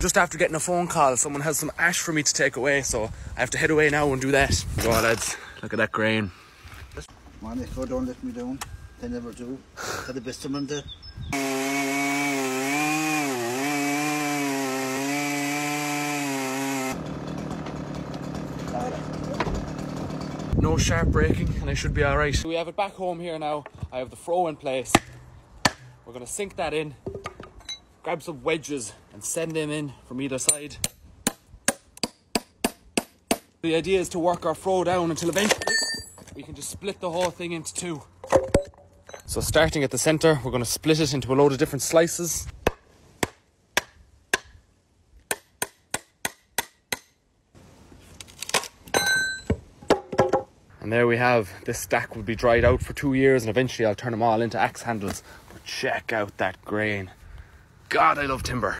Just after getting a phone call, someone has some ash for me to take away, so I have to head away now and do that. Go on, lads. Look at that grain. Man, if God don't let me down, they never do. They're the best of them there. No sharp braking, and I should be alright. We have it back home here now. I have the froe in place. We're gonna sink that in, grab some wedges, and send them in from either side. The idea is to work our froe down until eventually we can just split the whole thing into two. So starting at the center, we're gonna split it into a load of different slices. And there we have this stack will be dried out for two years and eventually I'll turn them all into axe handles. But check out that grain. God, I love timber.